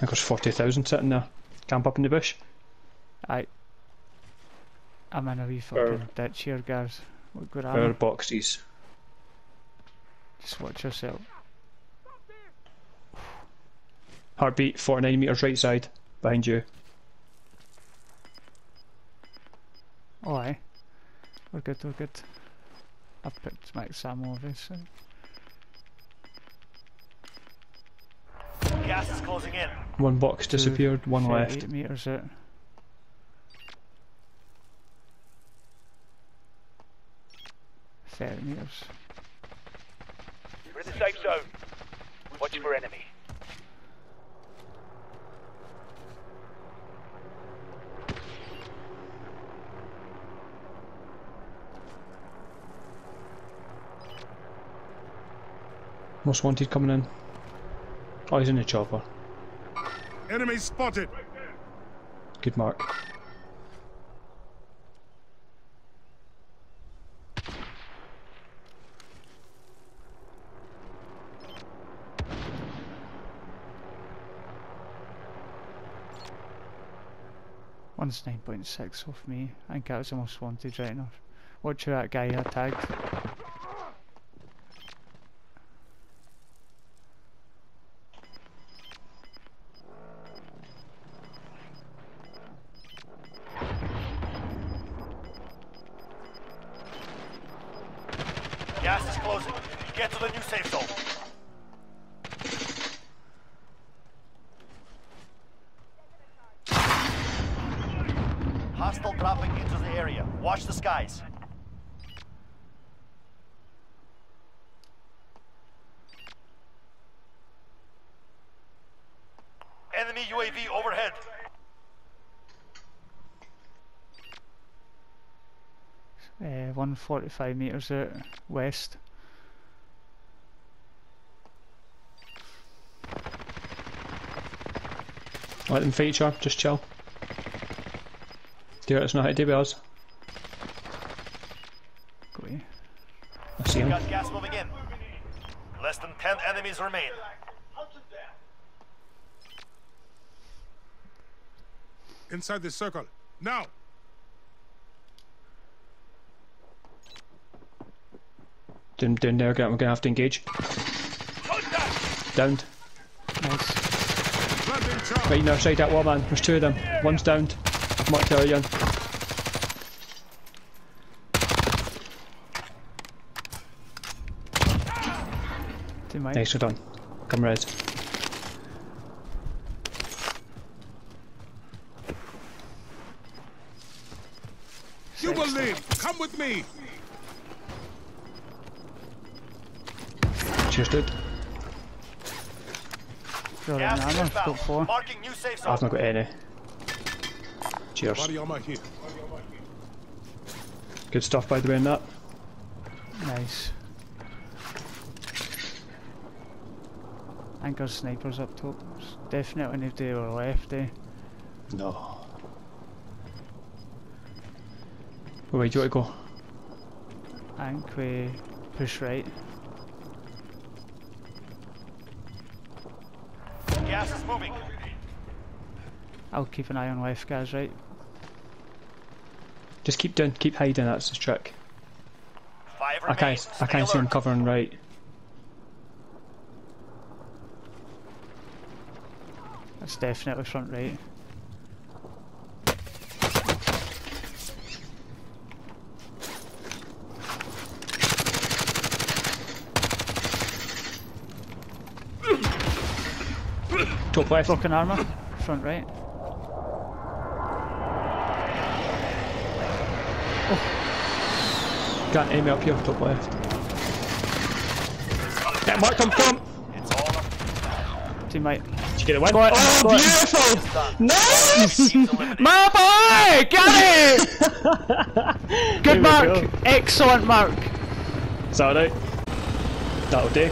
There's 40,000 sitting there. Camp up in the bush. I. I'm in a wee fucking ditch here, guys. What good Our ammo? boxes. Just watch yourself. Heartbeat, 49 metres right side. Behind you. Oh, aye. We're good, we're good. I've picked max ammo, obviously. Gas is closing in. One box disappeared, one left. 38 metres out. Thirty metres. We're in the safe zone. Watch for enemy. Most wanted coming in. Oh, he's in the chopper. Enemy spotted. Good mark. One's 9.6 off me. I think that was the most wanted right now. Watch who that guy I tagged. Gas is closing. Get to the new safe zone. Hostile dropping into the area. Watch the skies. Enemy UAV overhead. Uh, 145 metres out west. Let them fight each other, just chill. Do it's not how to do with us. Go away. I see him. Got gas moving in. Less than 10 enemies remain. Inside the circle. Now. Down, down there, we're gonna have to engage. Downed. Nice. Right in our side, that wall man. There's two of them. One's downed. I've marked the other one. Two mine. Nice, well done. Come res. You will live. Come with me. Cheers, dude. Got an is ammo, inbound. got four. Marking new safe zone. I've not got any. Cheers. Body armor here. Good stuff, by the way, in that. Nice. I think our snipers up top. There's Definitely need to our left, eh? No. Where do you want to go? I think we push right. Gas is moving. I'll keep an eye on left, guys, right? Just keep down, keep hiding, that's the trick. Five I can't, I can't see him covering right. That's definitely front right. Top left. Broken armour, front right. Oh. Got aim up here, top left. Get marked on front! It's all. Teammate. Did you get a win? Got it, oh, got beautiful! Done. Nice! My boy! Got it! Good mark! go. Excellent mark! Is that alright? That'll do.